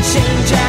change